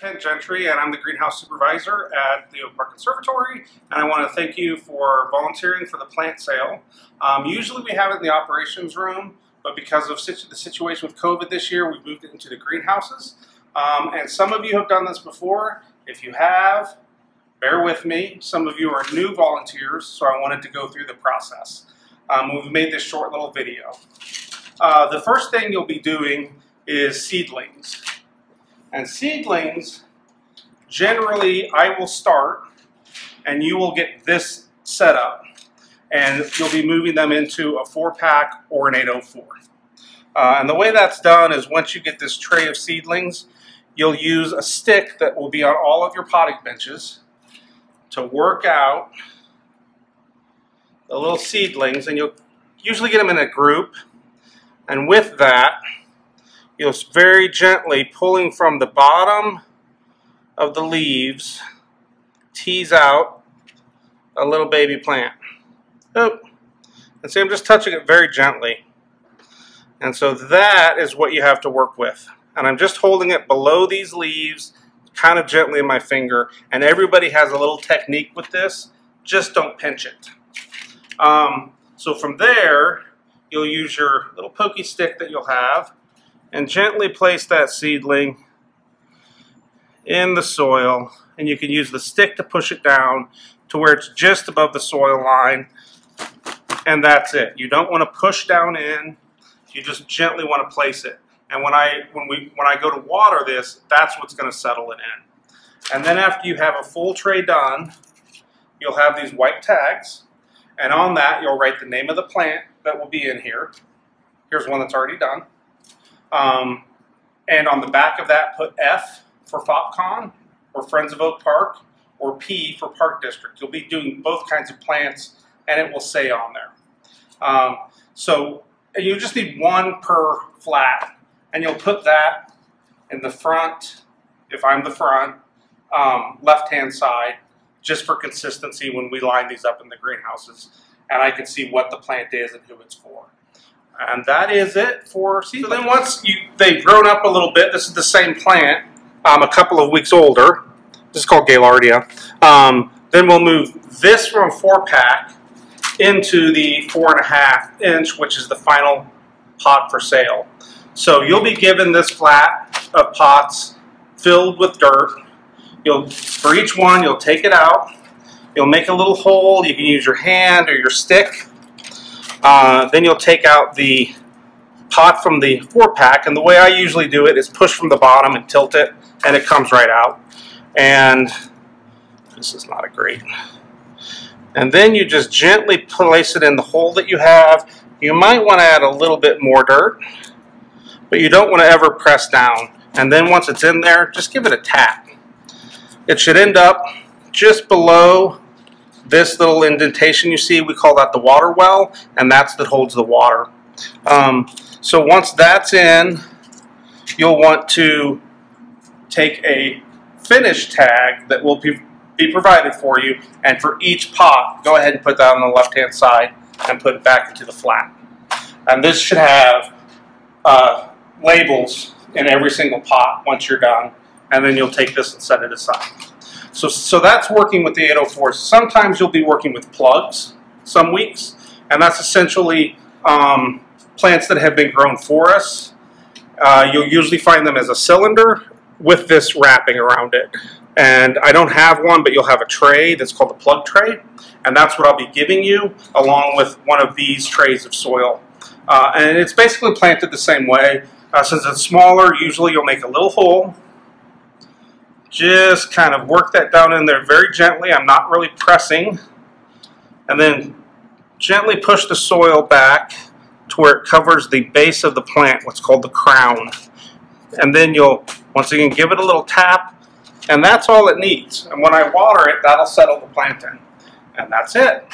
Kent Gentry, and I'm the greenhouse supervisor at the Oak Park Conservatory. And I want to thank you for volunteering for the plant sale. Um, usually we have it in the operations room, but because of situ the situation with COVID this year, we've moved it into the greenhouses. Um, and some of you have done this before. If you have, bear with me. Some of you are new volunteers, so I wanted to go through the process. Um, we've made this short little video. Uh, the first thing you'll be doing is seedlings. And seedlings, generally I will start and you will get this set up and you'll be moving them into a four pack or an 804. Uh, and the way that's done is once you get this tray of seedlings, you'll use a stick that will be on all of your potting benches to work out the little seedlings and you'll usually get them in a group and with that you'll very gently pulling from the bottom of the leaves tease out a little baby plant. Oh, and see I'm just touching it very gently. And so that is what you have to work with. And I'm just holding it below these leaves kind of gently in my finger. And everybody has a little technique with this. Just don't pinch it. Um, so from there, you'll use your little pokey stick that you'll have and gently place that seedling in the soil and you can use the stick to push it down to where it's just above the soil line and that's it. You don't want to push down in, you just gently want to place it. And when I when we when I go to water this, that's what's going to settle it in. And then after you have a full tray done, you'll have these white tags, and on that you'll write the name of the plant that will be in here. Here's one that's already done. Um, and on the back of that, put F for FopCon, or Friends of Oak Park, or P for Park District. You'll be doing both kinds of plants, and it will say on there. Um, so you just need one per flat, and you'll put that in the front, if I'm the front, um, left-hand side, just for consistency when we line these up in the greenhouses, and I can see what the plant is and who it's for. And that is it for seedlings. So then once you, they've grown up a little bit, this is the same plant, um, a couple of weeks older. This is called Gaillardia. Um, then we'll move this from a four pack into the four and a half inch, which is the final pot for sale. So you'll be given this flat of pots filled with dirt. You'll, for each one, you'll take it out. You'll make a little hole. You can use your hand or your stick uh, then you'll take out the pot from the four pack, and the way I usually do it is push from the bottom and tilt it, and it comes right out. And this is not a great. And then you just gently place it in the hole that you have. You might want to add a little bit more dirt, but you don't want to ever press down. And then once it's in there, just give it a tap. It should end up just below this little indentation you see, we call that the water well, and that's that holds the water. Um, so once that's in, you'll want to take a finish tag that will be, be provided for you, and for each pot, go ahead and put that on the left-hand side and put it back into the flat. And this should have uh, labels in every single pot once you're done, and then you'll take this and set it aside. So, so that's working with the 804. Sometimes you'll be working with plugs some weeks, and that's essentially um, plants that have been grown for us. Uh, you'll usually find them as a cylinder with this wrapping around it. And I don't have one, but you'll have a tray that's called a plug tray, and that's what I'll be giving you along with one of these trays of soil. Uh, and it's basically planted the same way. Uh, since it's smaller, usually you'll make a little hole just kind of work that down in there very gently. I'm not really pressing. And then gently push the soil back to where it covers the base of the plant, what's called the crown. And then you'll, once again, give it a little tap, and that's all it needs. And when I water it, that'll settle the plant in. And that's it.